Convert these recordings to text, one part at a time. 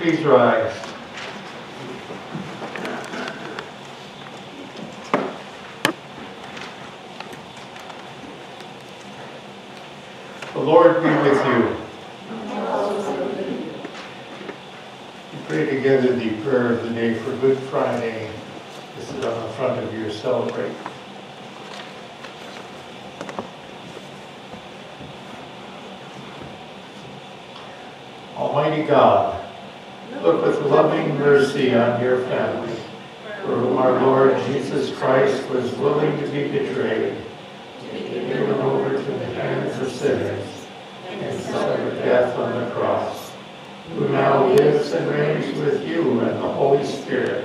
Please rise. The Lord be with you. We pray together the prayer of the day for Good Friday. This is on the front of your celebrate. Almighty God, mercy on your family, for whom our Lord Jesus Christ was willing to be betrayed, to be given over to the hands of sinners, and suffered death on the cross, who now lives and reigns with you and the Holy Spirit,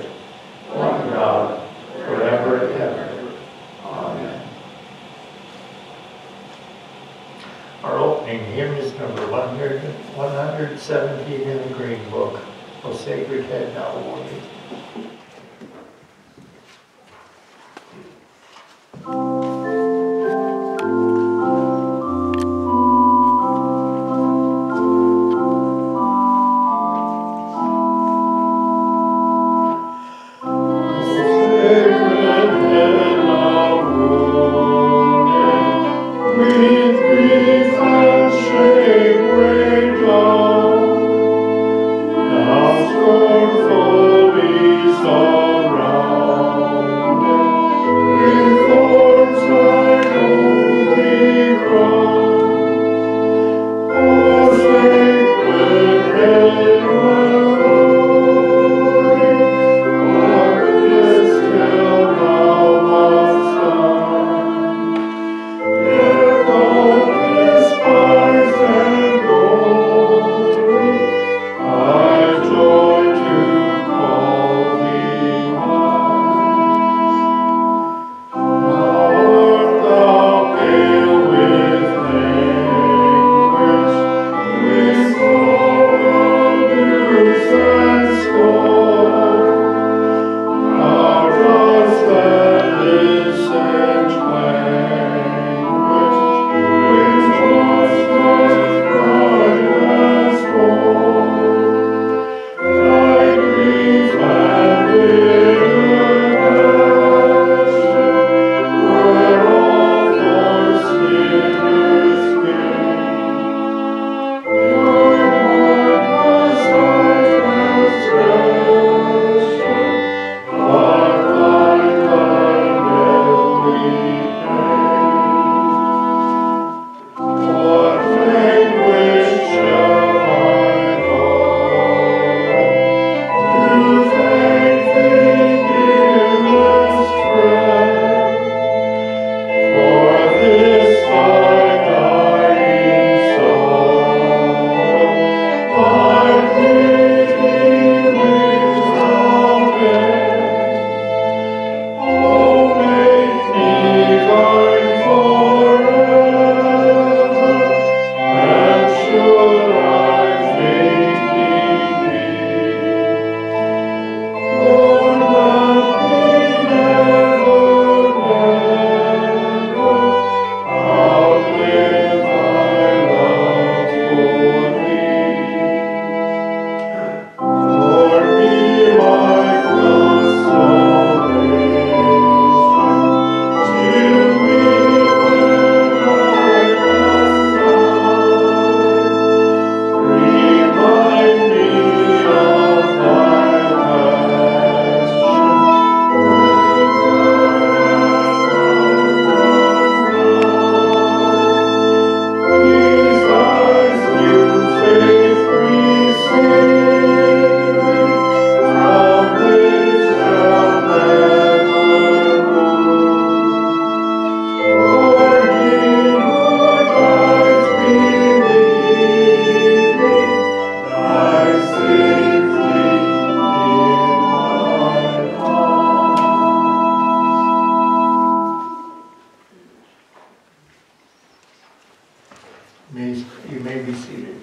please, you may be seated.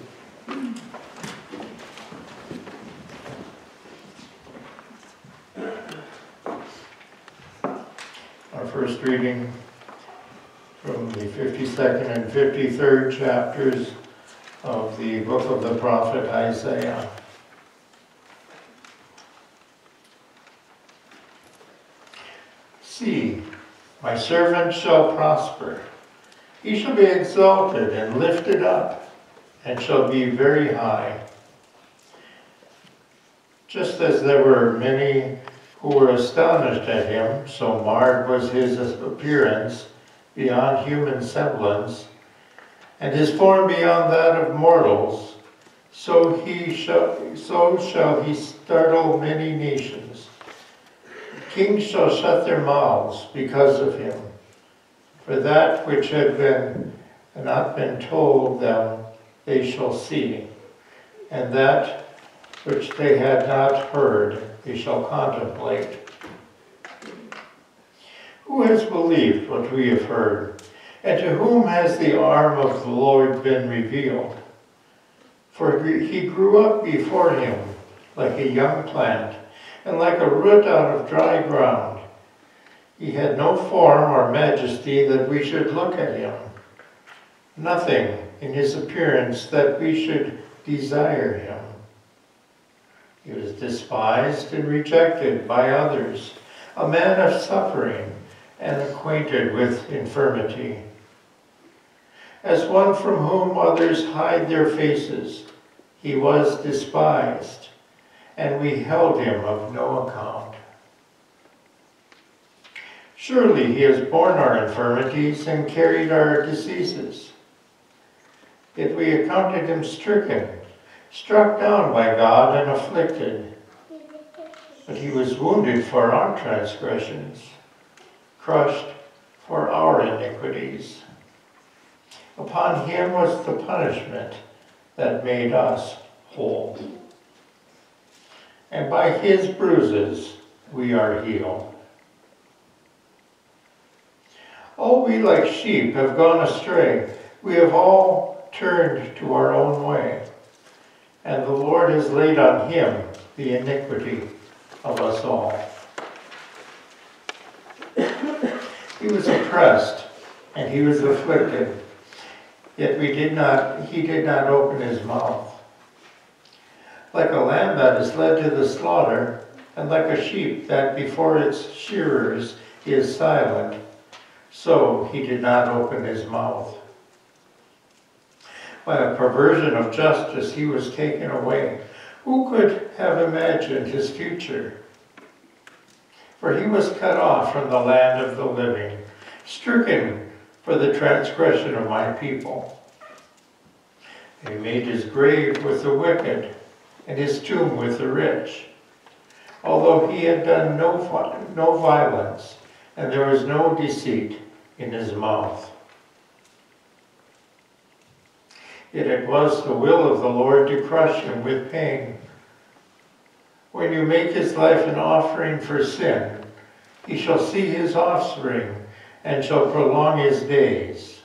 Our first reading from the 52nd and 53rd chapters of the book of the prophet Isaiah. See, my servant shall prosper he shall be exalted and lifted up, and shall be very high. Just as there were many who were astonished at him, so marred was his appearance beyond human semblance, and his form beyond that of mortals, so he shall, so shall he startle many nations. Kings shall shut their mouths because of him. For that which had been not been told them, they shall see, and that which they had not heard, they shall contemplate. Who has believed what we have heard? And to whom has the arm of the Lord been revealed? For he grew up before him like a young plant, and like a root out of dry ground. He had no form or majesty that we should look at him, nothing in his appearance that we should desire him. He was despised and rejected by others, a man of suffering and acquainted with infirmity. As one from whom others hide their faces, he was despised, and we held him of no account. Surely he has borne our infirmities and carried our diseases. Yet we accounted him stricken struck down by God and afflicted. But he was wounded for our transgressions, crushed for our iniquities. Upon him was the punishment that made us whole. And by his bruises we are healed. All we like sheep have gone astray. We have all turned to our own way and the Lord has laid on him the iniquity of us all. he was oppressed and he was afflicted, yet we did not, he did not open his mouth. Like a lamb that is led to the slaughter, and like a sheep that before its shearers is silent, so he did not open his mouth. By a perversion of justice, he was taken away. Who could have imagined his future? For he was cut off from the land of the living, stricken for the transgression of my people. He made his grave with the wicked, and his tomb with the rich. Although he had done no, no violence, and there was no deceit in his mouth. Yet it was the will of the Lord to crush him with pain. When you make his life an offering for sin, he shall see his offspring and shall prolong his days.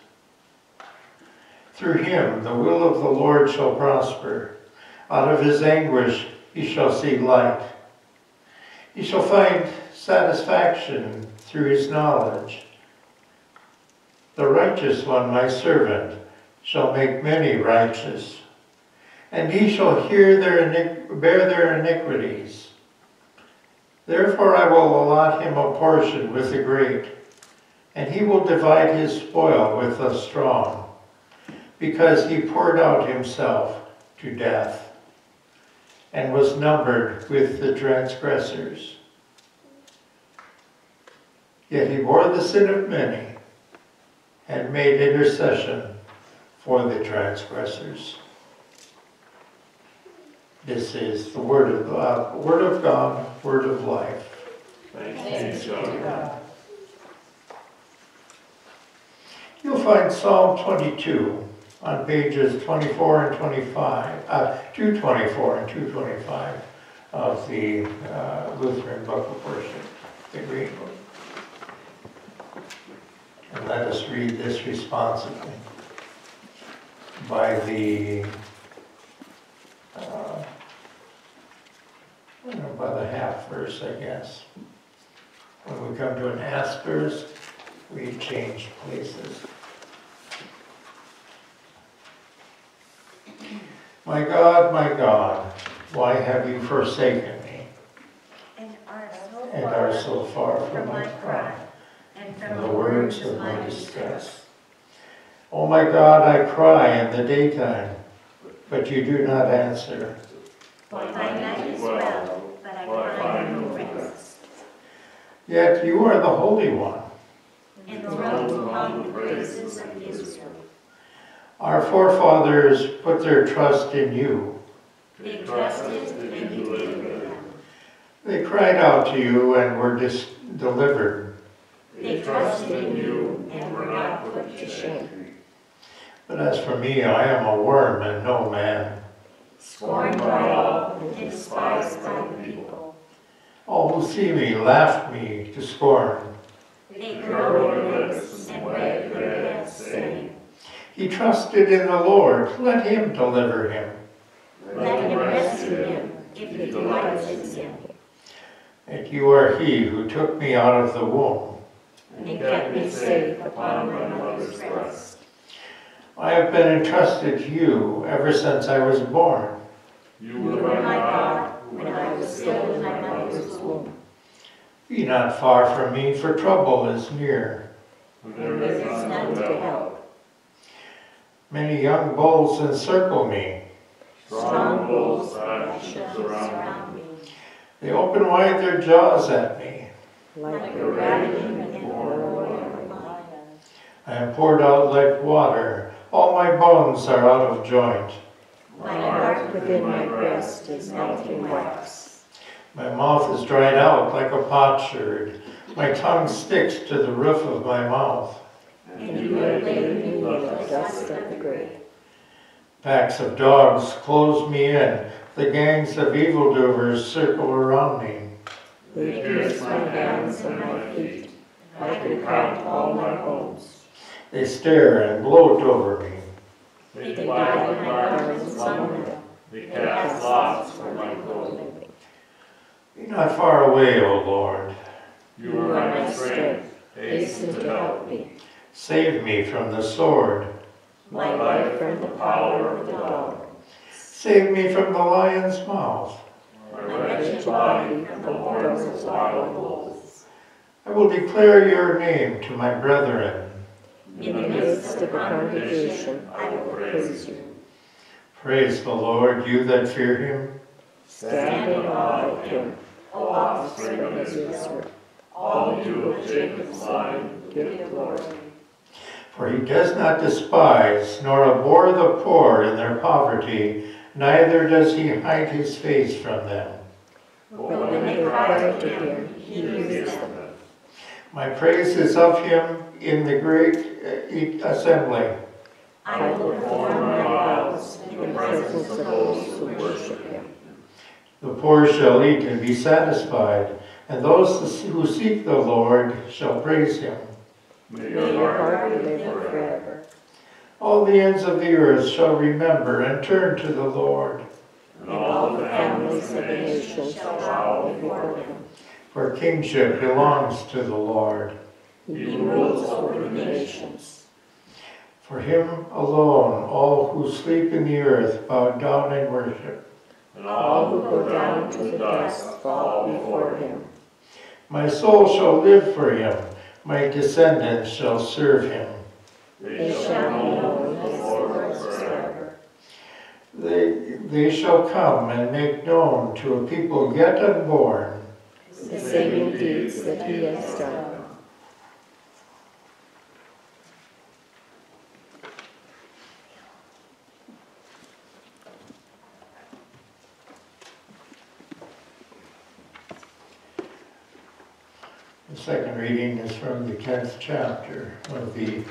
Through him the will of the Lord shall prosper. Out of his anguish he shall see light. He shall find satisfaction through his knowledge. The righteous one, my servant, shall make many righteous, and he shall hear their bear their iniquities. Therefore I will allot him a portion with the great, and he will divide his spoil with the strong, because he poured out himself to death, and was numbered with the transgressors. Yet he bore the sin of many, and made intercession for the transgressors. This is the word of God, word of God, word of life. Thanks be to God. You'll find Psalm 22 on pages 24 and 25, uh, 224 and 225 of the uh, Lutheran Book of Worship, the Green Book. Let us read this responsibly by the, uh, know, by the half verse, I guess. When we come to an asterisk, we change places. My God, my God, why have you forsaken me? And art so and are so far from my cry and the words of my distress. O oh, my God, I cry in the daytime, but you do not answer. By night as well, but I find no rest. Yet you are the Holy One. Enthroned among the praises of Israel. Our forefathers put their trust in you. They trusted and you delivered them. They cried out to you and were dis- delivered. They trusted in you and were not put to shame. But as for me, I am a worm and no man. Scorned by all and despised by the people. All who see me laugh me to scorn. They curl their lips and wag their heads, saying, He trusted in the Lord, let him deliver him. Let him rescue him if he delights in him. And you are he who took me out of the womb. And kept me safe upon my mother's breast. I have been entrusted to you ever since I was born. You were my God when I was still in my mother's womb. Be not far from me, for trouble is near. There is none to help. Many young bulls encircle me. Strong bulls should surround me. They open wide their jaws at me. Like a ravaging and roaring lion. I am poured out like water. All my bones are out of joint. My heart within my breast is melting wax. My mouth is dried out like a potsherd. My tongue sticks to the roof of my mouth. And you have laid me in the dust of the grave. Packs of dogs close me in. The gangs of evildoers circle around me. They pierce my hands and my feet. I can count all my bones. They stare and gloat over me. They divide my garments among them. They cast lots for my clothing. Be not far away, O Lord. You are my strength. Hasten to help me. Save me from the sword. My life from the power of the dog. Save me from the lion's mouth. My wretched body from the horns of of wild wild bulls. bulls. I will declare your name to my brethren. In the midst of the congregation, I will praise you. Praise the Lord, you that fear him. Stand in awe of him, O offspring of Israel. All you of Jacob's line, give glory. For he does not despise nor abhor the poor in their poverty, neither does he hide his face from them. But when they cry to him, he hears them. My praise is of him in the great uh, assembly. I will perform my vows in the presence of those who worship him. The poor shall eat and be satisfied, and those who seek the Lord shall praise him. May your heart live forever. All the ends of the earth shall remember and turn to the Lord, And And all the families of the nations shall bow before him. for kingship belongs to the Lord. He rules over the nations. For him alone, all who sleep in the earth bow down in worship. And All who go down to the dust fall before him. My soul shall live for him, my descendants shall serve him. They shall be known as Lord forever. They, they shall come and make known to a people yet unborn The saving deeds that he has done. The second reading is from the 10th chapter of the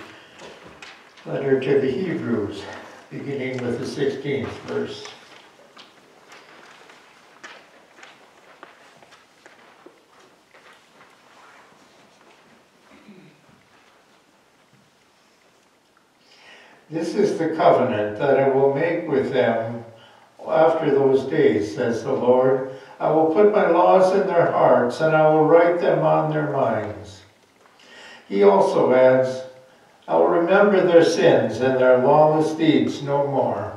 letter to the Hebrews, beginning with the 16th verse. This is the covenant that I will make with them after those days, says the Lord. I will put my laws in their hearts, and I will write them on their minds. He also adds, I will remember their sins and their lawless deeds no more.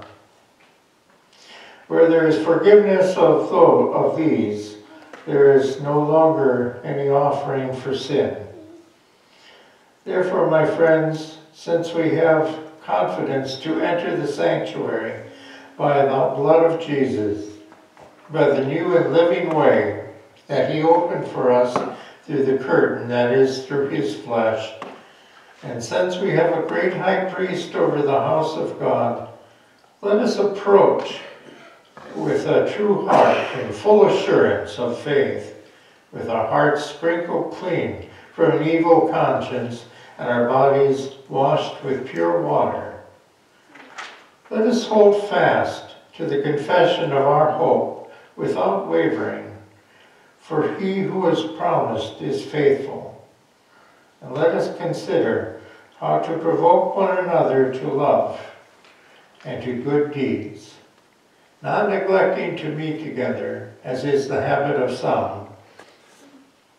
Where there is forgiveness of, of these, there is no longer any offering for sin. Therefore, my friends, since we have confidence to enter the sanctuary by the blood of Jesus, by the new and living way that he opened for us through the curtain, that is, through his flesh. And since we have a great high priest over the house of God, let us approach with a true heart and full assurance of faith, with our hearts sprinkled clean from an evil conscience and our bodies washed with pure water. Let us hold fast to the confession of our hope without wavering, for he who has promised is faithful. And let us consider how to provoke one another to love and to good deeds, not neglecting to meet together, as is the habit of some,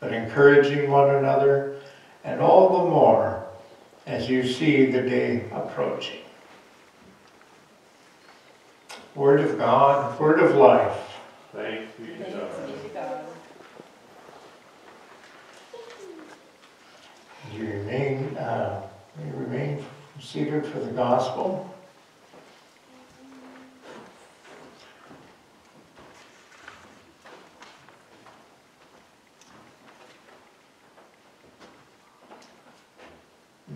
but encouraging one another, and all the more as you see the day approaching. Word of God, word of life. To God. You remain, uh, you remain seated for the gospel.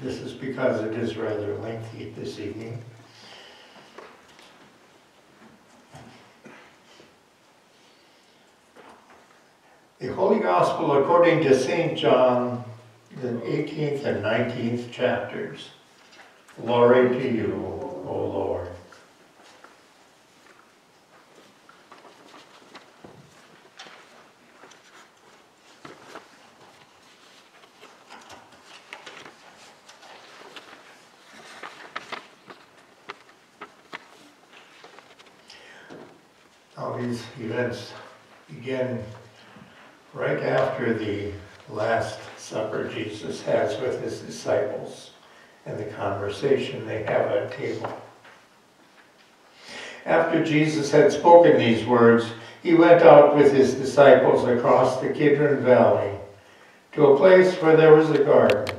This is because it is rather lengthy this evening. The Holy Gospel according to St. John, the 18th and 19th chapters. Glory to you, O Lord. All these events begin right after the Last Supper Jesus has with his disciples and the conversation they have at table. After Jesus had spoken these words, he went out with his disciples across the Kidron Valley to a place where there was a garden,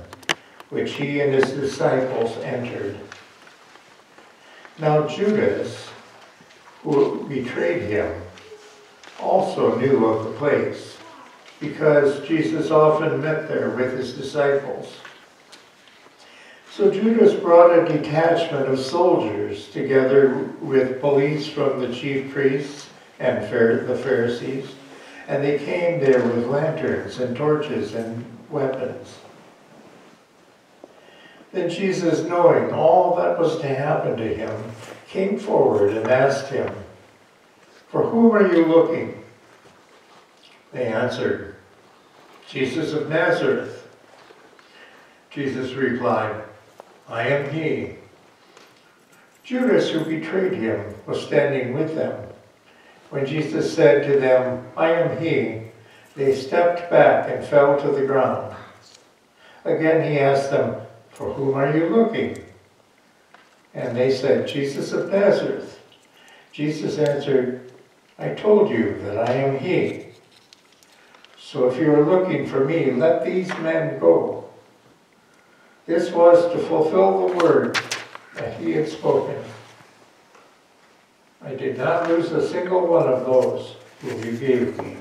which he and his disciples entered. Now Judas, who betrayed him, also knew of the place because Jesus often met there with his disciples. So Judas brought a detachment of soldiers together with police from the chief priests and the Pharisees, and they came there with lanterns and torches and weapons. Then Jesus, knowing all that was to happen to him, came forward and asked him, For whom are you looking? They answered, Jesus of Nazareth. Jesus replied, I am he. Judas, who betrayed him, was standing with them. When Jesus said to them, I am he, they stepped back and fell to the ground. Again he asked them, For whom are you looking? And they said, Jesus of Nazareth. Jesus answered, I told you that I am he. So if you are looking for me, let these men go. This was to fulfill the word that he had spoken. I did not lose a single one of those whom you gave me.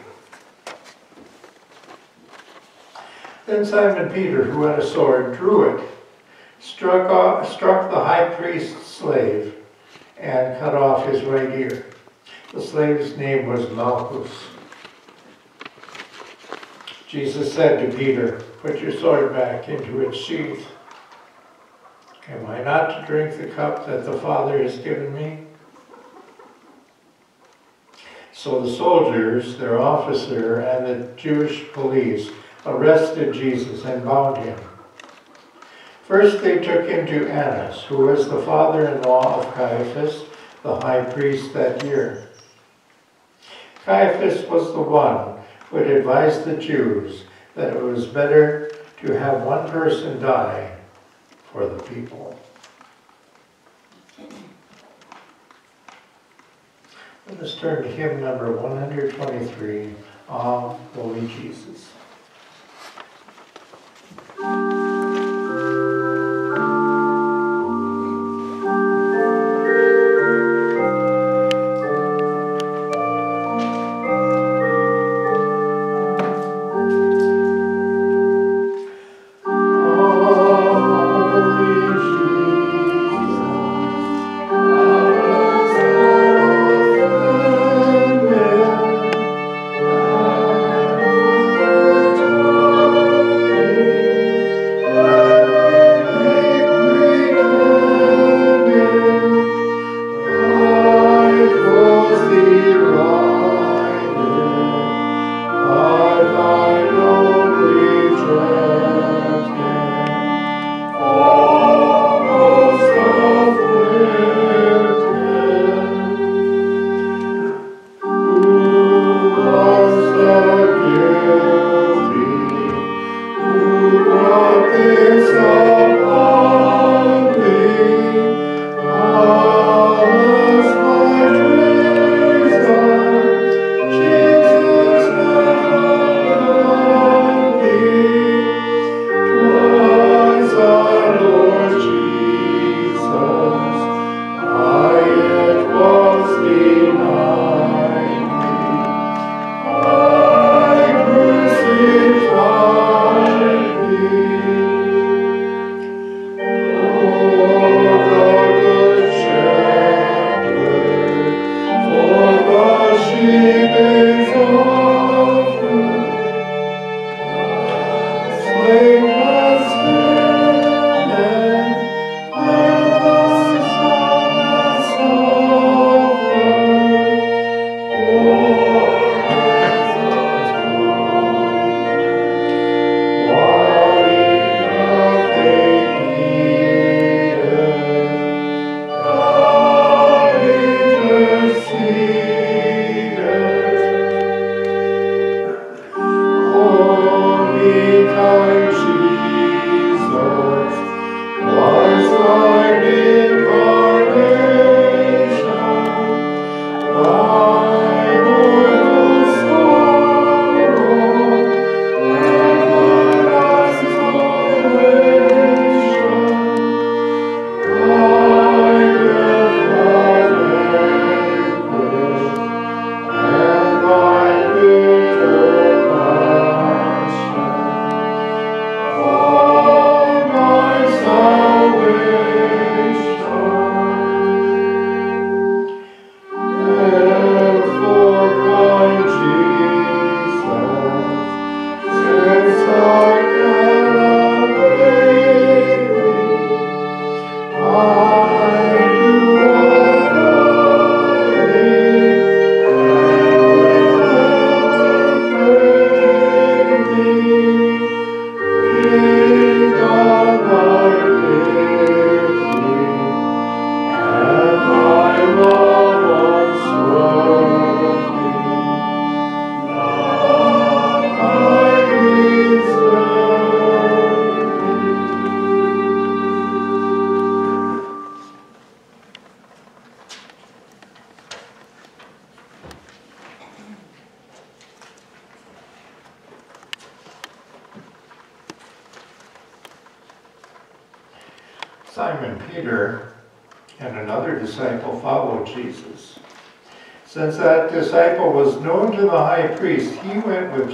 Then Simon Peter, who had a sword, drew it, struck, off, struck the high priest's slave, and cut off his right ear. The slave's name was Malchus. Jesus said to Peter, Put your sword back into its sheath. Am I not to drink the cup that the Father has given me? So the soldiers, their officer, and the Jewish police arrested Jesus and bound him. First they took him to Annas, who was the father-in-law of Caiaphas, the high priest that year. Caiaphas was the one who had advised the Jews that it was better to have one person die for the people. Let us turn to hymn number 123, Ah, holy Jesus.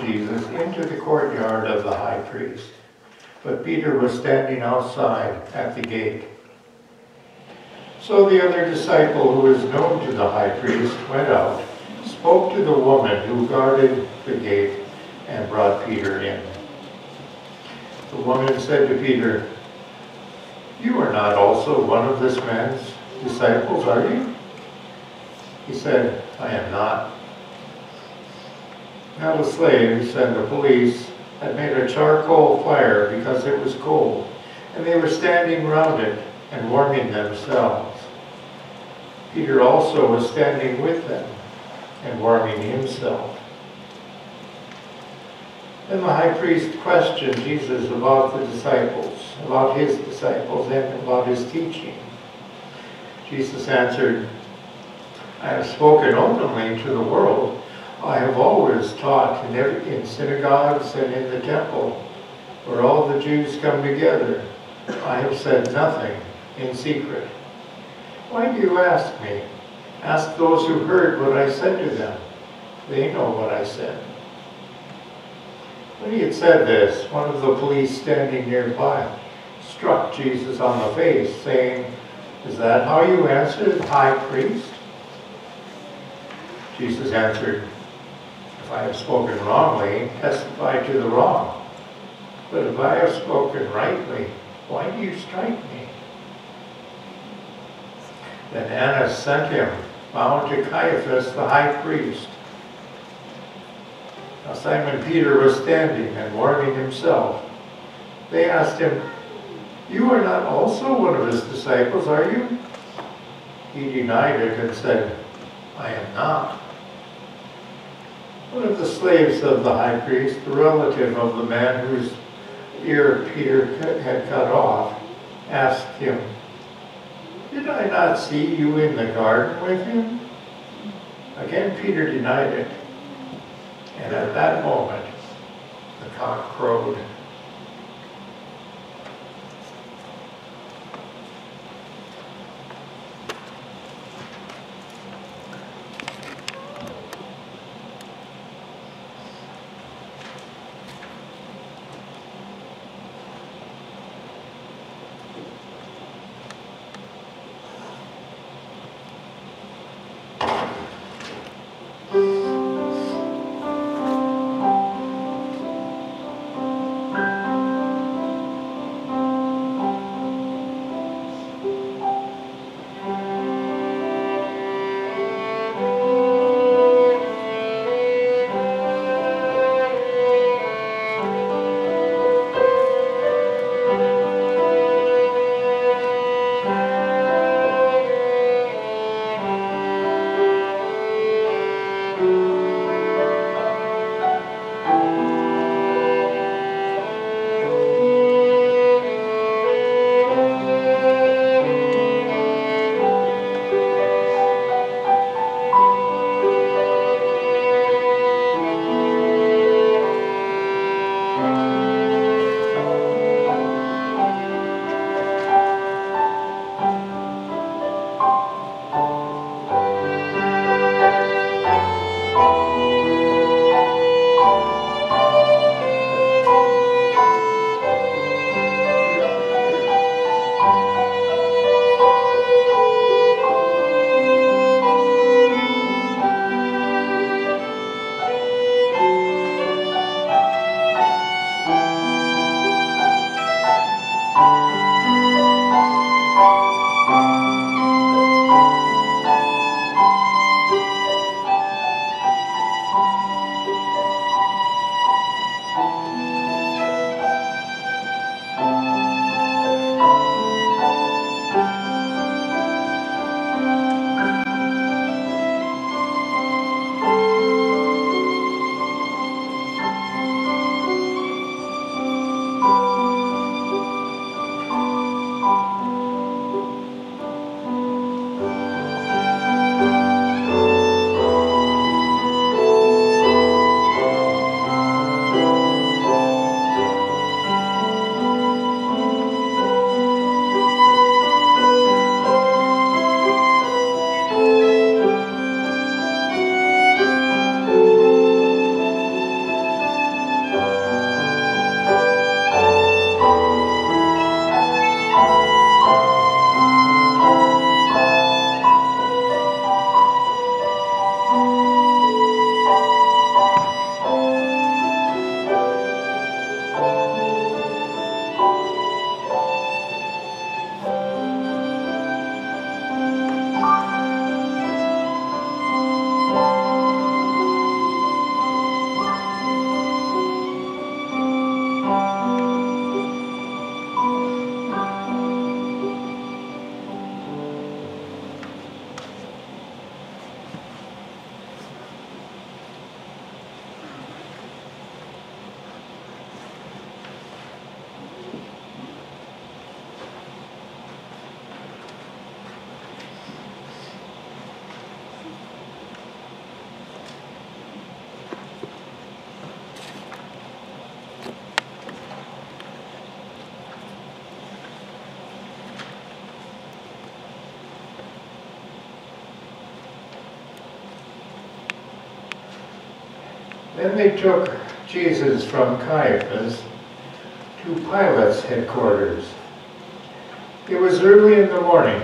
Jesus into the courtyard of the high priest. But Peter was standing outside at the gate. So the other disciple, who was known to the high priest, went out, spoke to the woman who guarded the gate, and brought Peter in. The woman said to Peter, You are not also one of this man's disciples, are you? He said, I am not. Now the slaves and the police had made a charcoal fire because it was cold, and they were standing round it and warming themselves. Peter also was standing with them and warming himself. Then the high priest questioned Jesus about the disciples, about his disciples, and about his teaching. Jesus answered, I have spoken openly to the world. I have always taught in every, in synagogues and in the temple, where all the Jews come together. I have said nothing in secret. Why do you ask me? Ask those who heard what I said to them. They know what I said. When he had said this, one of the police standing nearby struck Jesus on the face, saying, Is that how you answer the high priest? Jesus answered, If I have spoken wrongly, testify to the wrong. But if I have spoken rightly, why do you strike me? Then Annas sent him, bound to Caiaphas the high priest. Now Simon Peter was standing and warming himself. They asked him, You are not also one of his disciples, are you? He denied it and said, I am not. One of the slaves of the high priest, the relative of the man whose ear Peter had cut off, asked him, Did I not see you in the garden with him? Again Peter denied it. And at that moment, the cock crowed. Then they took Jesus from Caiaphas to Pilate's headquarters. It was early in the morning.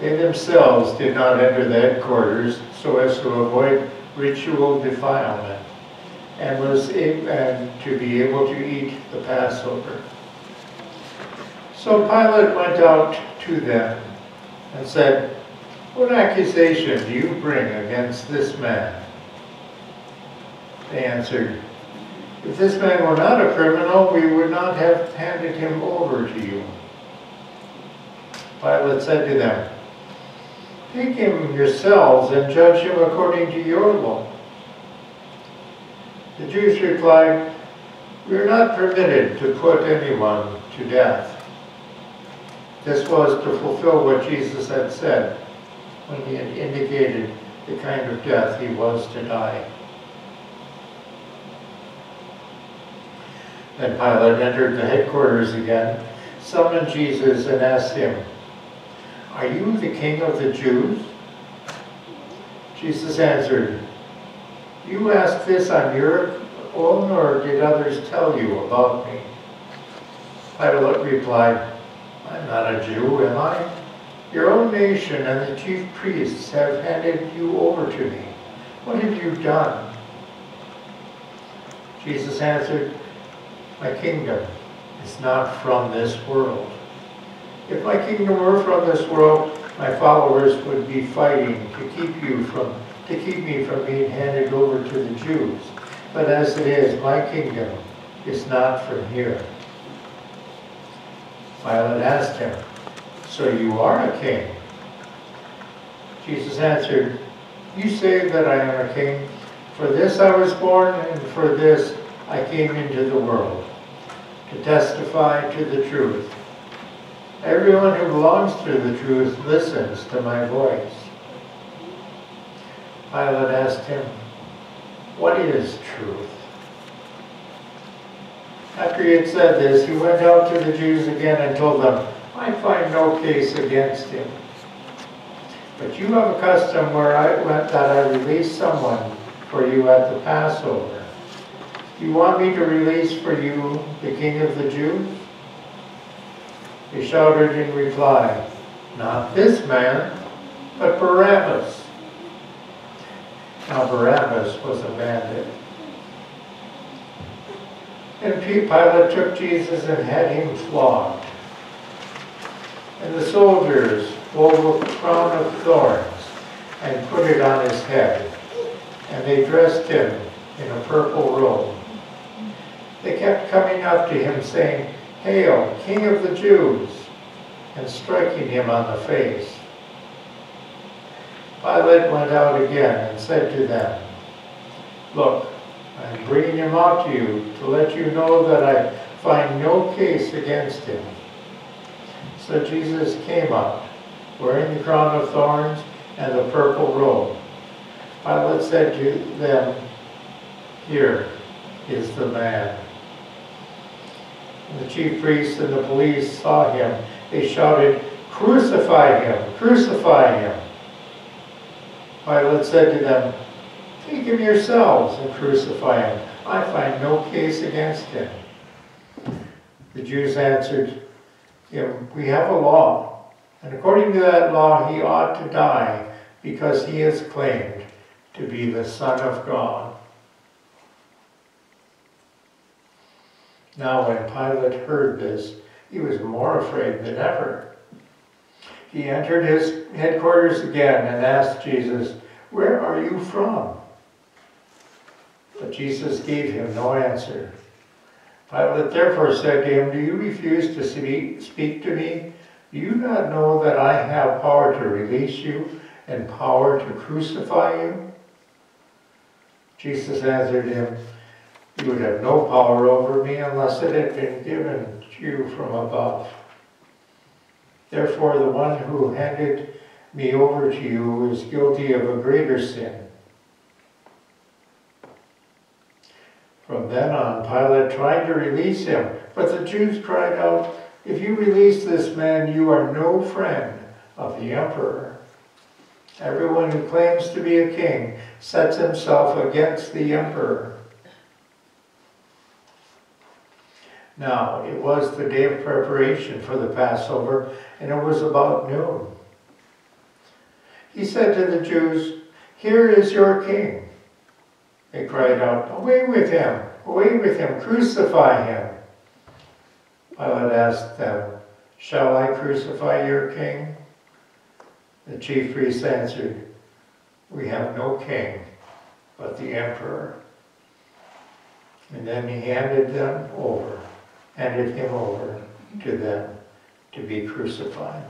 They themselves did not enter the headquarters so as to avoid ritual defilement and was and to be able to eat the Passover. So Pilate went out to them and said, What accusation do you bring against this man? Answered, If this man were not a criminal, we would not have handed him over to you. Pilate said to them, Take him yourselves and judge him according to your law. The Jews replied, We are not permitted to put anyone to death. This was to fulfill what Jesus had said when he had indicated the kind of death he was to die. Then Pilate entered the headquarters again, summoned Jesus, and asked him, Are you the king of the Jews? Jesus answered, You ask this on your own, or did others tell you about me? Pilate replied, I'm not a Jew, am I? Your own nation and the chief priests have handed you over to me. What have you done? Jesus answered, My kingdom is not from this world. If my kingdom were from this world, my followers would be fighting to keep you from to keep me from being handed over to the Jews. But as it is, my kingdom is not from here. Pilate asked him, So you are a king? Jesus answered, You say that I am a king. For this I was born, and for this I came into the world, to testify to the truth. Everyone who belongs to the truth listens to my voice. Pilate asked him, What is truth? After he had said this, he went out to the Jews again and told them, I find no case against him. But you have a custom where I went that I release someone for you at the Passover. You want me to release for you the king of the Jews? He shouted in reply, Not this man, but Barabbas. Now Barabbas was a bandit. And Pilate took Jesus and had him flogged. And the soldiers wove a crown of thorns and put it on his head. And they dressed him in a purple robe. They kept coming up to him saying, Hail, King of the Jews, and striking him on the face. Pilate went out again and said to them, Look, I am bringing him out to you to let you know that I find no case against him. So Jesus came out, wearing the crown of thorns and the purple robe. Pilate said to them, Here is the man. The chief priests and the police saw him, they shouted, Crucify him! Crucify him! Pilate said to them, Take him yourselves and crucify him. I find no case against him. The Jews answered him, We have a law, and according to that law he ought to die because he is claimed to be the Son of God. Now when Pilate heard this, he was more afraid than ever. He entered his headquarters again and asked Jesus, Where are you from? But Jesus gave him no answer. Pilate therefore said to him, Do you refuse to speak, to me? Do you not know that I have power to release you and power to crucify you? Jesus answered him, you would have no power over me unless it had been given you from above. Therefore, the one who handed me over to you is guilty of a greater sin. From then on, Pilate tried to release him, but the Jews cried out, If you release this man, you are no friend of the emperor. Everyone who claims to be a king sets himself against the emperor. Now, it was the day of preparation for the Passover, and it was about noon. He said to the Jews, Here is your king. They cried out, Away with him! Away with him! Crucify him! Pilate asked them, Shall I crucify your king? The chief priests answered, We have no king but the emperor. And then he handed them over handed him over to them to be crucified.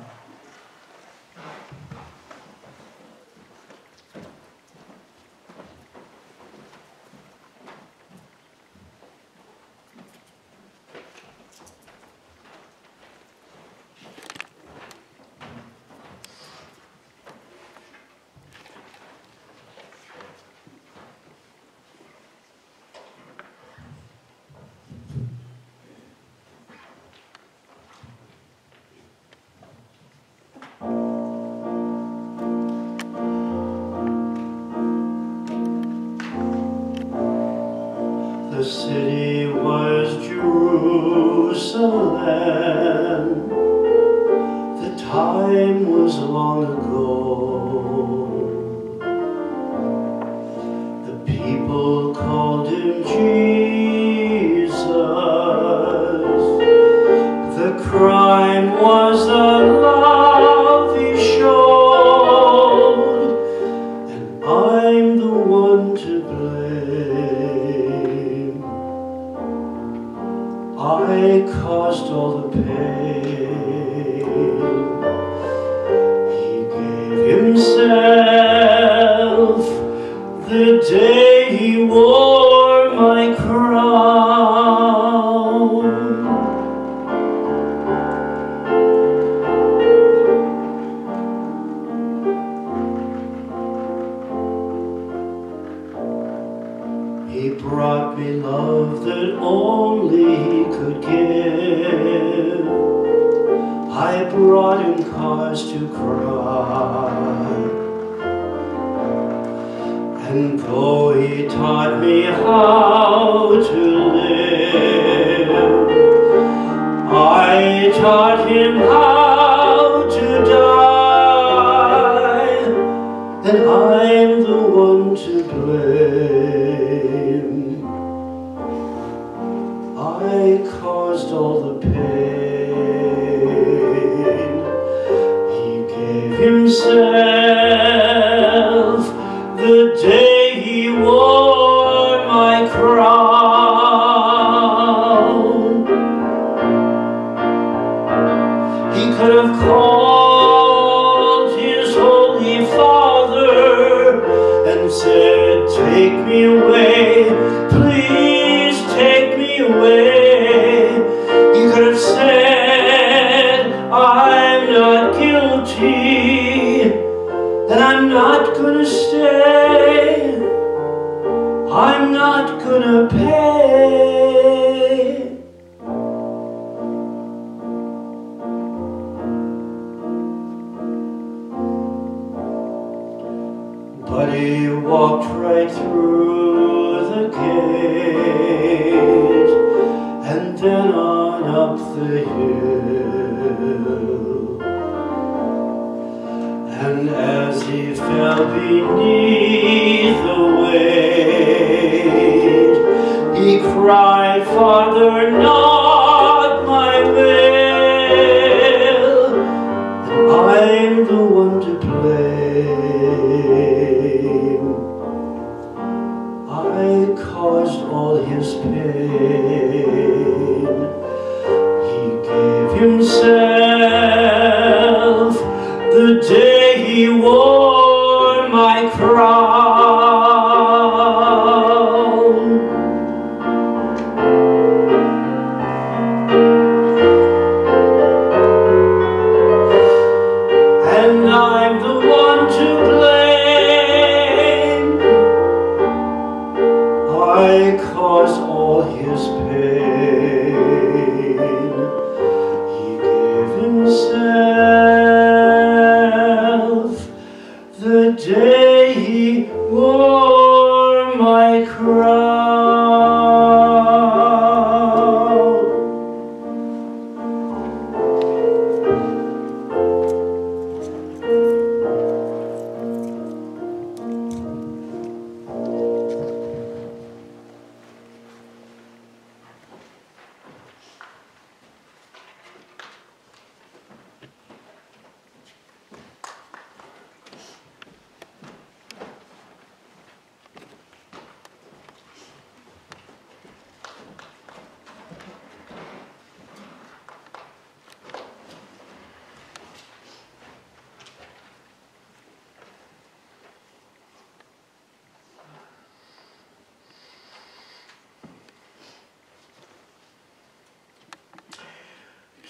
away.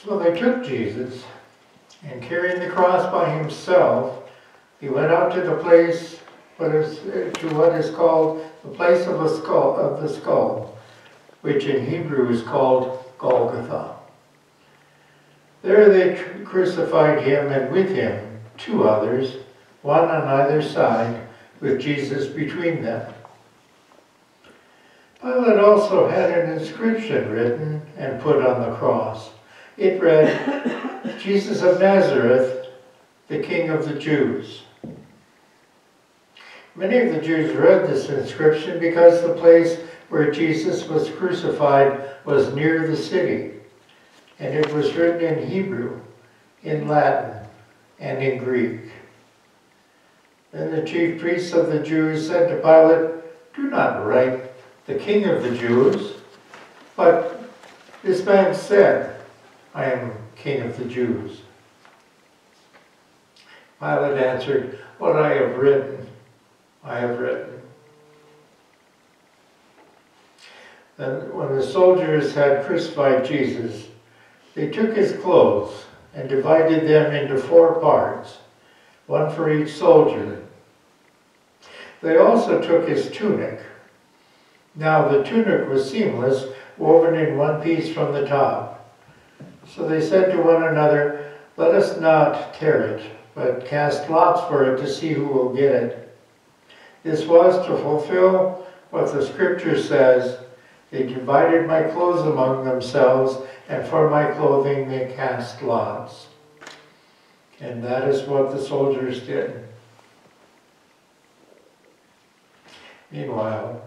So they took Jesus, and carrying the cross by himself, he went out to the place, what is, to what is called the place of skull, of the skull, which in Hebrew is called Golgotha. There they crucified him, and with him two others, one on either side, with Jesus between them. Pilate also had an inscription written and put on the cross. It read, Jesus of Nazareth, the King of the Jews. Many of the Jews read this inscription because the place where Jesus was crucified was near the city, and it was written in Hebrew, in Latin, and in Greek. Then the chief priests of the Jews said to Pilate, Do not write the King of the Jews, but this man said, I am King of the Jews. Pilate answered, What I have written, I have written. Then, when the soldiers had crucified Jesus, they took his clothes and divided them into four parts, one for each soldier. They also took his tunic. Now the tunic was seamless, woven in one piece from the top. So they said to one another, Let us not tear it, but cast lots for it to see who will get it. This was to fulfill what the scripture says They divided my clothes among themselves, and for my clothing they cast lots. And that is what the soldiers did. Meanwhile,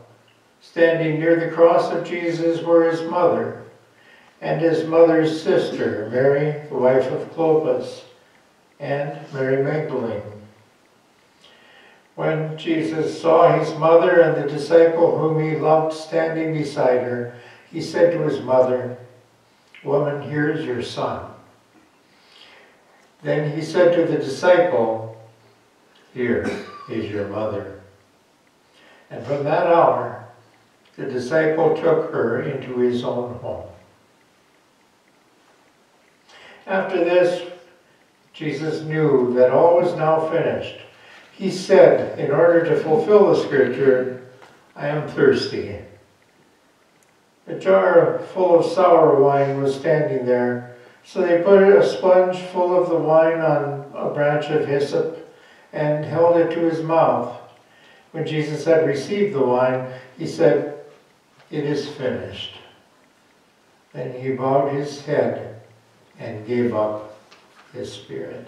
standing near the cross of Jesus were his mother and his mother's sister, Mary, the wife of Clopas, and Mary Magdalene. When Jesus saw his mother and the disciple whom he loved standing beside her, he said to his mother, Woman, here is your son. Then he said to the disciple, Here is your mother. And from that hour, the disciple took her into his own home. After this, Jesus knew that all was now finished. He said, in order to fulfill the scripture, I am thirsty. A jar full of sour wine was standing there, so they put a sponge full of the wine on a branch of hyssop and held it to his mouth. When Jesus had received the wine, he said, It is finished. Then he bowed his head and gave up his spirit.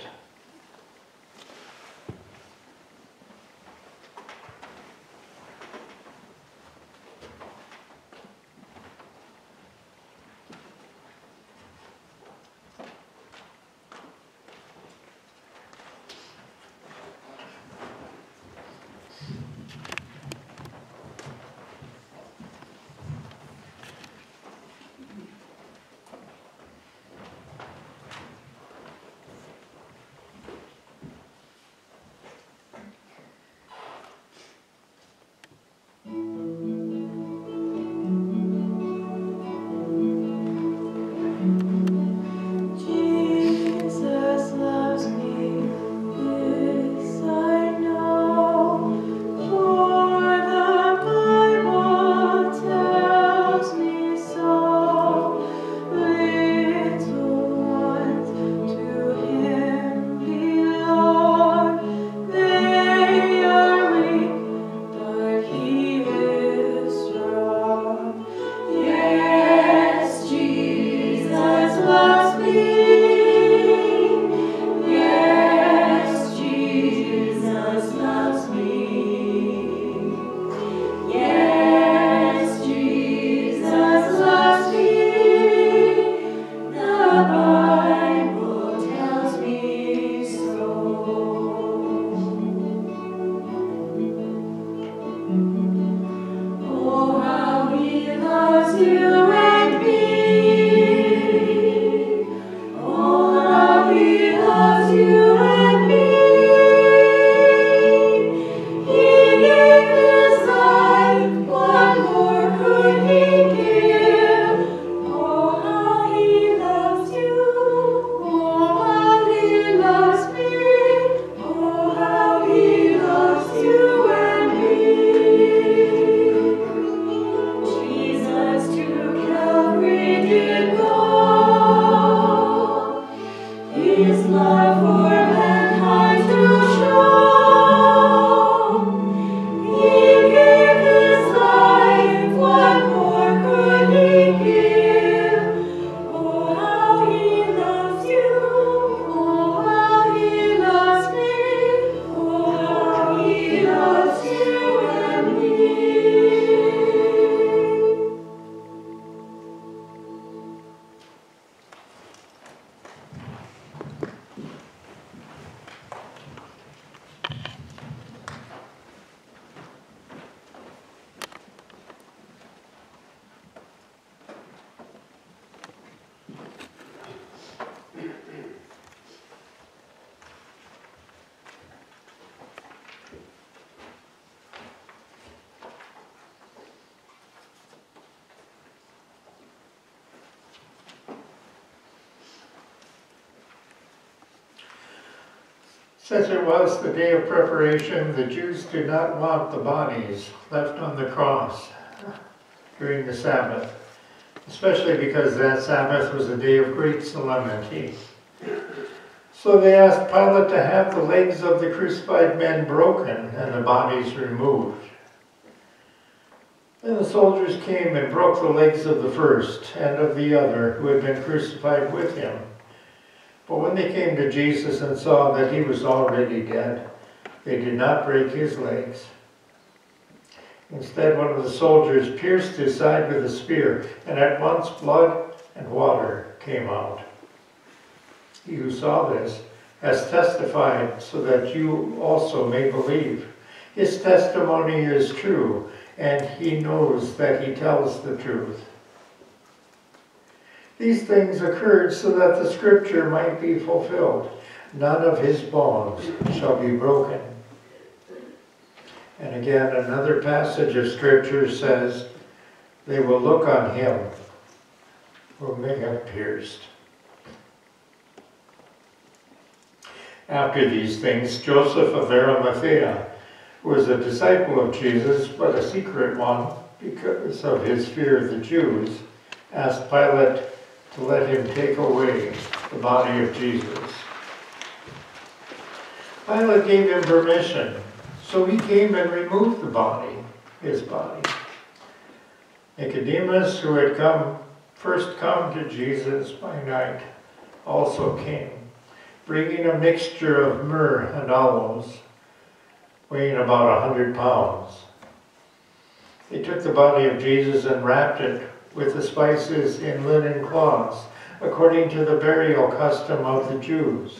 Did not want the bodies left on the cross during the Sabbath, especially because that Sabbath was a day of great solemnity. So they asked Pilate to have the legs of the crucified men broken and the bodies removed. Then the soldiers came and broke the legs of the first and of the other who had been crucified with him. But when they came to Jesus and saw that he was already dead, they did not break his legs. Instead, one of the soldiers pierced his side with a spear, and at once blood and water came out. He who saw this has testified so that you also may believe. His testimony is true, and he knows that he tells the truth. These things occurred so that the scripture might be fulfilled. None of his bones shall be broken. And again, another passage of scripture says, They will look on him whom they have pierced. After these things, Joseph of Arimathea, who was a disciple of Jesus, but a secret one because of his fear of the Jews, asked Pilate to let him take away the body of Jesus. Pilate gave him permission, so he came and removed the body, his body. Nicodemus, who had come first come to Jesus by night, also came, bringing a mixture of myrrh and aloes, weighing about a hundred pounds. They took the body of Jesus and wrapped it with the spices in linen cloths, according to the burial custom of the Jews.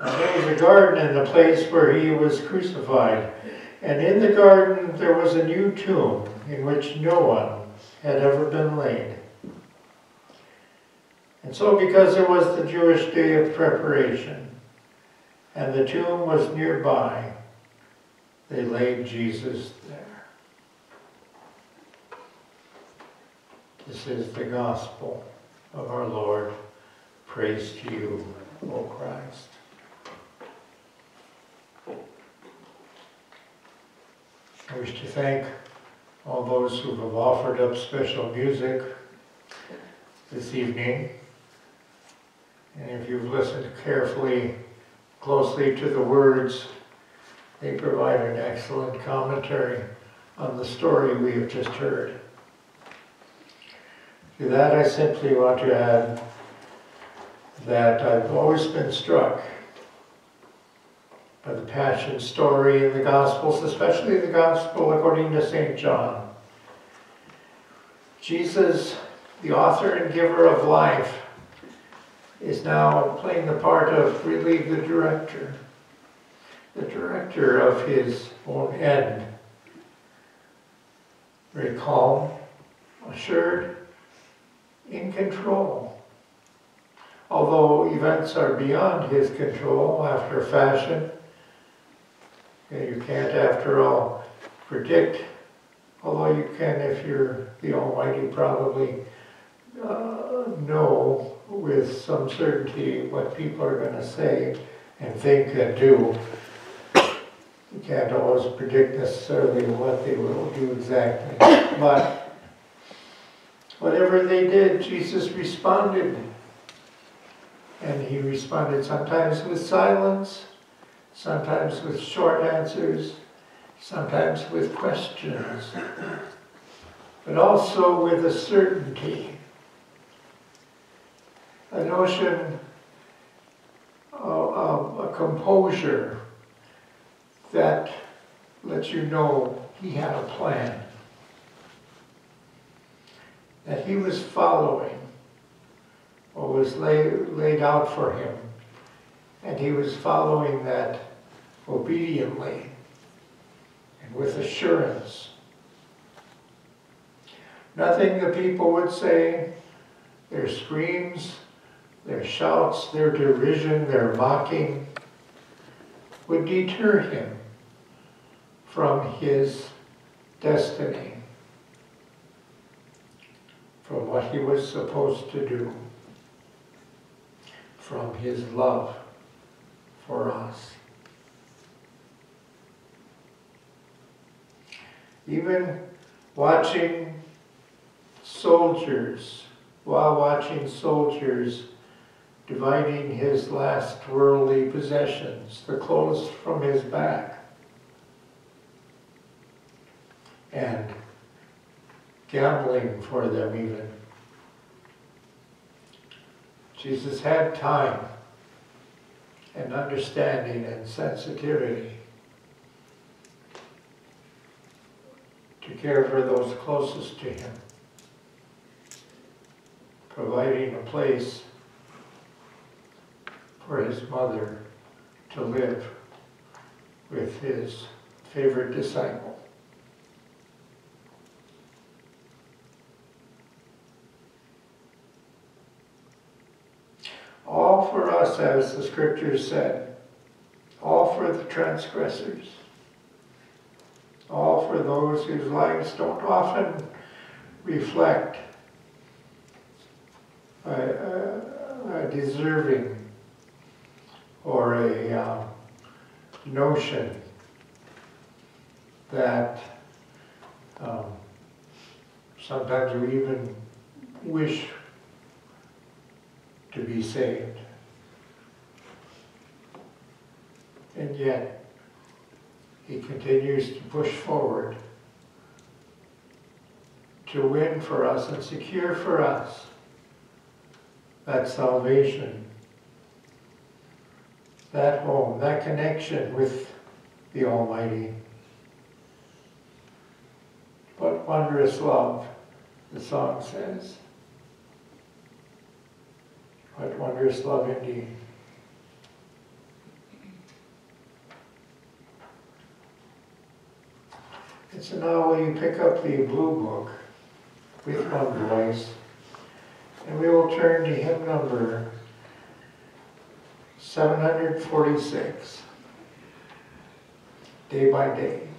And there was a garden in the place where he was crucified, and in the garden there was a new tomb in which no one had ever been laid. And so, because it was the Jewish day of preparation, and the tomb was nearby, they laid Jesus there. This is the gospel of our Lord. Praise to you, O Christ. I wish to thank all those who have offered up special music this evening. And if you've listened carefully, closely to the words, they provide an excellent commentary on the story we have just heard. To that, I simply want to add that I've always been struck by the Passion story in the Gospels, especially the Gospel according to St. John. Jesus, the author and giver of life, is now playing the part of really the director, the director of his own end. Very calm, assured, in control. Although events are beyond his control after fashion, you can't, after all, predict, although you can if you're the Almighty, probably uh, know with some certainty what people are going to say and think and do. You can't always predict necessarily what they will do exactly. But whatever they did, Jesus responded. And he responded sometimes with silence, sometimes with short answers, sometimes with questions, but also with a certainty, a notion of, of a composure that lets you know he had a plan, that he was following what was laid, laid out for him, and he was following that obediently and with assurance. Nothing the people would say, their screams, their shouts, their derision, their mocking, would deter him from his destiny, from what he was supposed to do, from his love for us. Even watching soldiers, while watching soldiers dividing his last worldly possessions, the clothes from his back, and gambling for them even. Jesus had time and understanding and sensitivity to care for those closest to him, providing a place for his mother to live with his favorite disciple. All for us, as the scriptures said, all for the transgressors, all for those whose lives don't often reflect a, a, a deserving or a uh, notion that um, sometimes we even wish to be saved. And yet, he continues to push forward to win for us and secure for us that salvation, that home, that connection with the Almighty. What wondrous love, the song says. What wondrous love indeed. So now will you pick up the blue book with one voice, and we will turn to hymn number 746, Day by. Day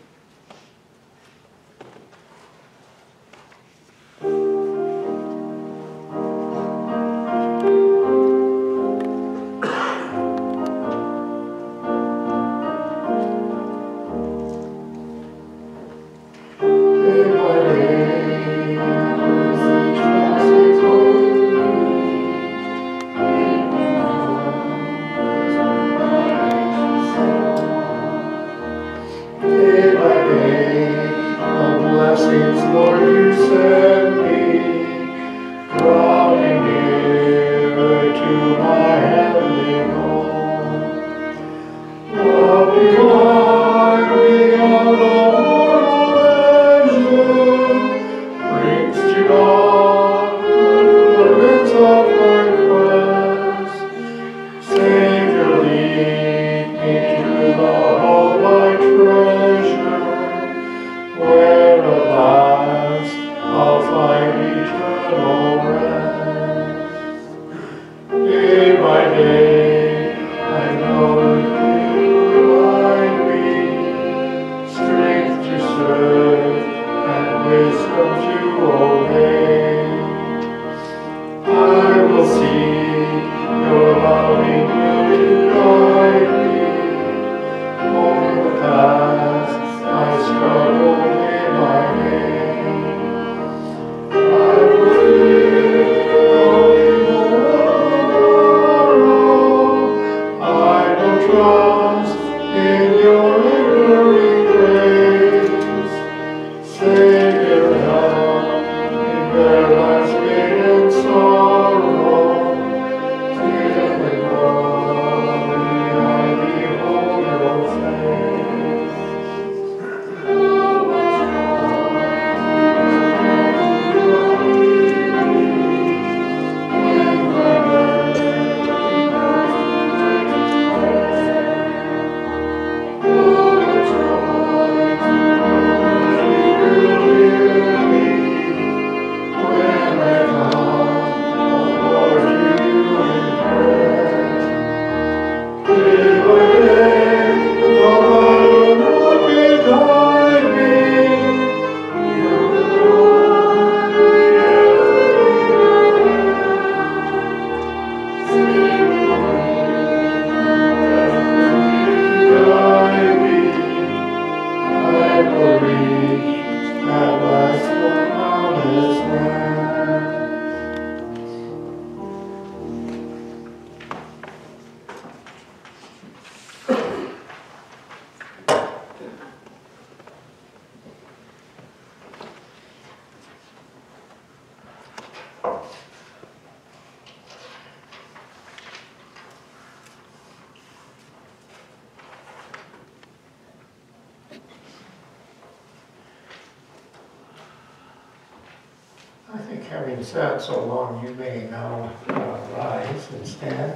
having sat so long, you may now uh, rise and stand.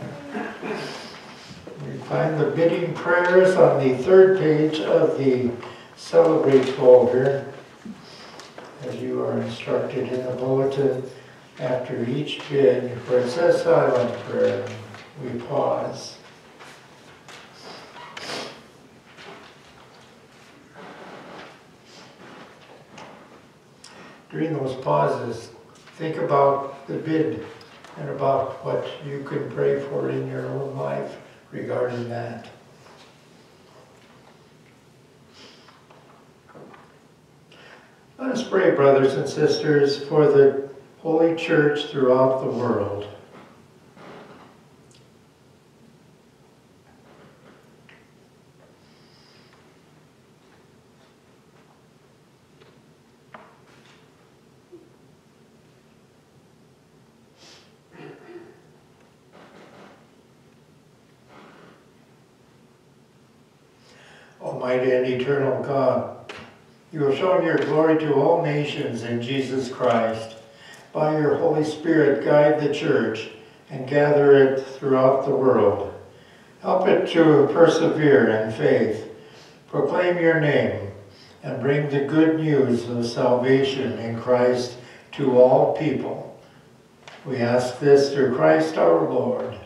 We find the bidding prayers on the third page of the Celebrate folder. As you are instructed in the bulletin, after each bid, where it says silent prayer, we pause. During those pauses, think about the bid and about what you can pray for in your own life regarding that. Let us pray, brothers and sisters, for the Holy Church throughout the world. Almighty and eternal God, you have shown your glory to all nations in Jesus Christ. By your Holy Spirit, guide the church and gather it throughout the world. Help it to persevere in faith, proclaim your name, and bring the good news of salvation in Christ to all people. We ask this through Christ our Lord.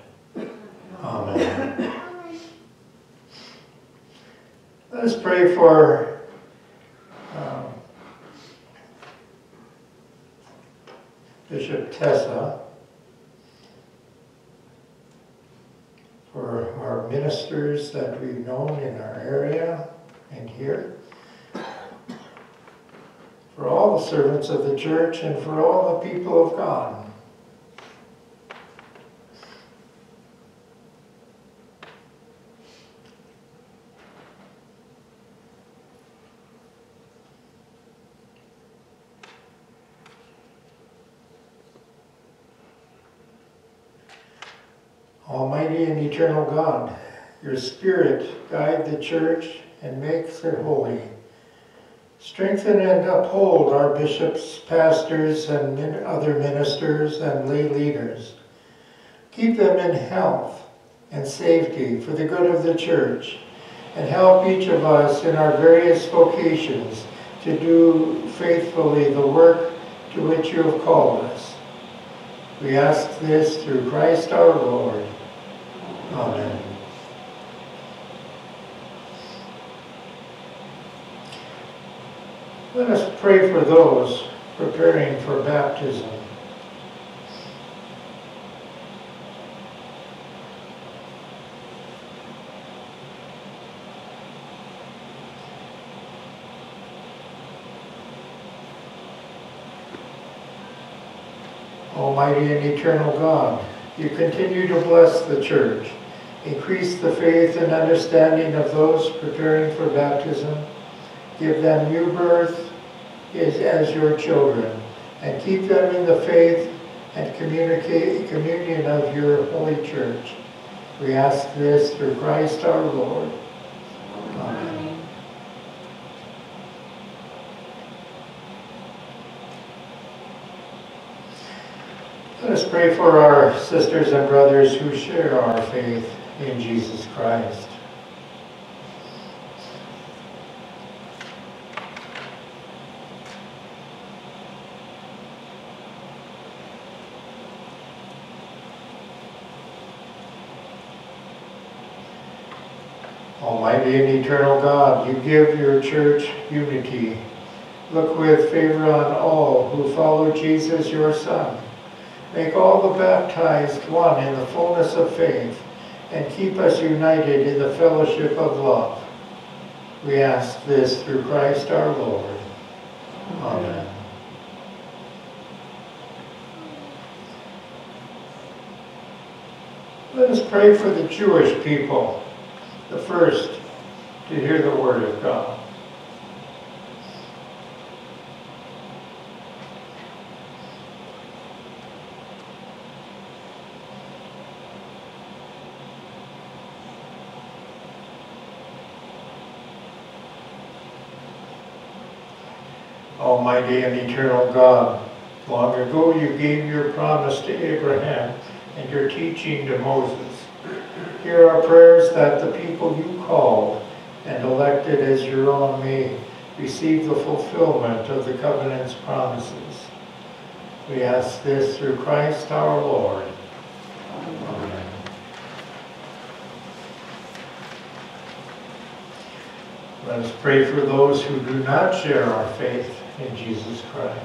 Amen. Let us pray for um, Bishop Tessa, for our ministers that we've known in our area and here, for all the servants of the church and for all the people of God. Almighty and eternal God, your Spirit guide the church and makes it holy. Strengthen and uphold our bishops, pastors, and other ministers and lay leaders. Keep them in health and safety for the good of the church, and help each of us in our various vocations to do faithfully the work to which you have called us. We ask this through Christ our Lord. Amen. Let us pray for those preparing for baptism. Almighty and eternal God, you continue to bless the church. Increase the faith and understanding of those preparing for baptism. Give them new birth as, your children, and keep them in the faith and communicate, communion of your holy church. We ask this through Christ our Lord. Amen. Let us pray for our sisters and brothers who share our faith in Jesus Christ. Almighty and eternal God, you give your church unity. Look with favor on all who follow Jesus, your Son. Make all the baptized one in the fullness of faith, and keep us united in the fellowship of love. We ask this through Christ our Lord. Amen. Let us pray for the Jewish people, the first to hear the word of God. Almighty and eternal God, Long ago, you gave your promise to Abraham and your teaching to Moses. Hear our prayers that the people you called and elected as your own may receive the fulfillment of the covenant's promises. We ask this through Christ our Lord. Amen. Let us pray for those who do not share our faith in Jesus Christ.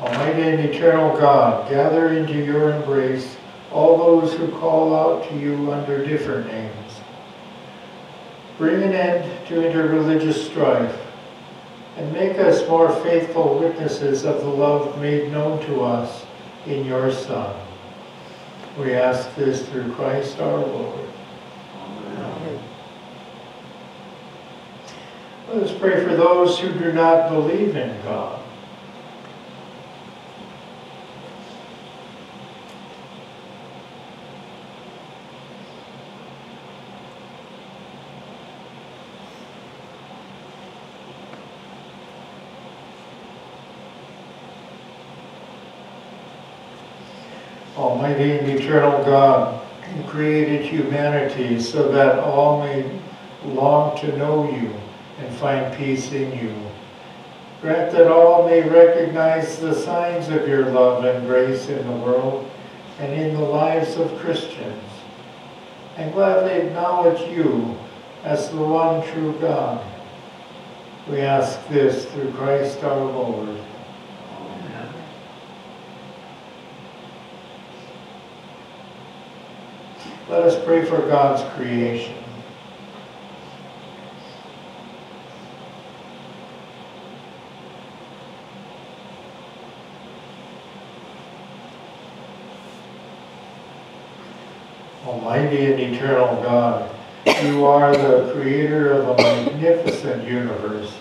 Almighty and eternal God, gather into your embrace all those who call out to you under different names. Bring an end to interreligious strife and make us more faithful witnesses of the love made known to us in your Son. We ask this through Christ our Lord. Amen. Let us pray for those who do not believe in God. Almighty and eternal God, who created humanity so that all may long to know you and find peace in you. Grant that all may recognize the signs of your love and grace in the world and in the lives of Christians, and gladly acknowledge you as the one true God. We ask this through Christ our Lord. Let us pray for God's creation. Almighty and eternal God, you are the creator of a magnificent universe.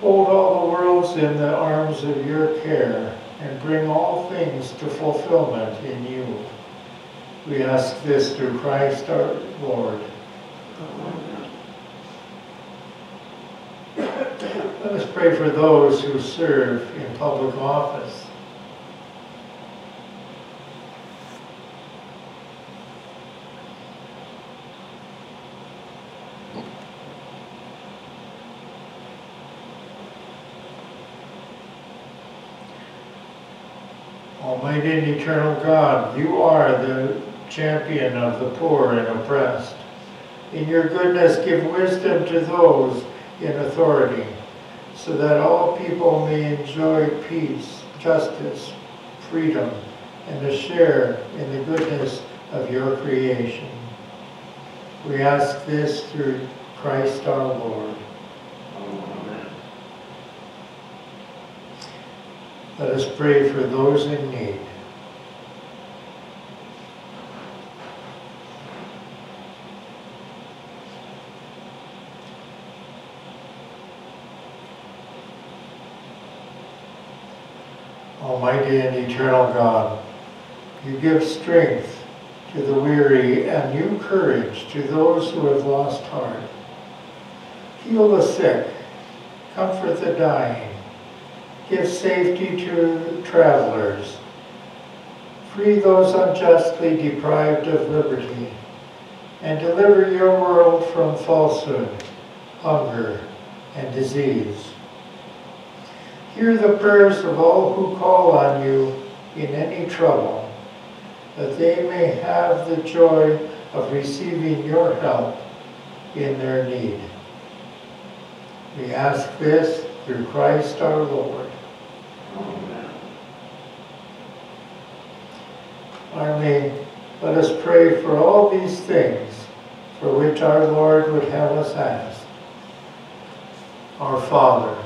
Hold all the worlds in the arms of your care and bring all things to fulfillment in you. We ask this through Christ our Lord. Let us pray for those who serve in public office. Almighty and eternal God, you are the champion of the poor and oppressed. In your goodness, give wisdom to those in authority, so that all people may enjoy peace, justice, freedom, and a share in the goodness of your creation. We ask this through Christ our Lord. Amen. Let us pray for those in need. Almighty and eternal God, you give strength to the weary and new courage to those who have lost heart. Heal the sick, comfort the dying, give safety to travelers, free those unjustly deprived of liberty, and deliver your world from falsehood, hunger, and disease. Hear the prayers of all who call on you in any trouble, that they may have the joy of receiving your help in their need. We ask this through Christ our Lord. Amen. Finally, let us pray for all these things for which our Lord would have us ask. Our Father,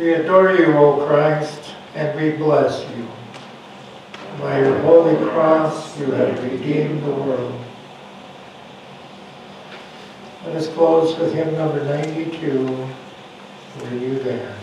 We adore you, O Christ, and we bless you. By your holy cross, you have redeemed the world. Let us close with hymn number 92. Were you there?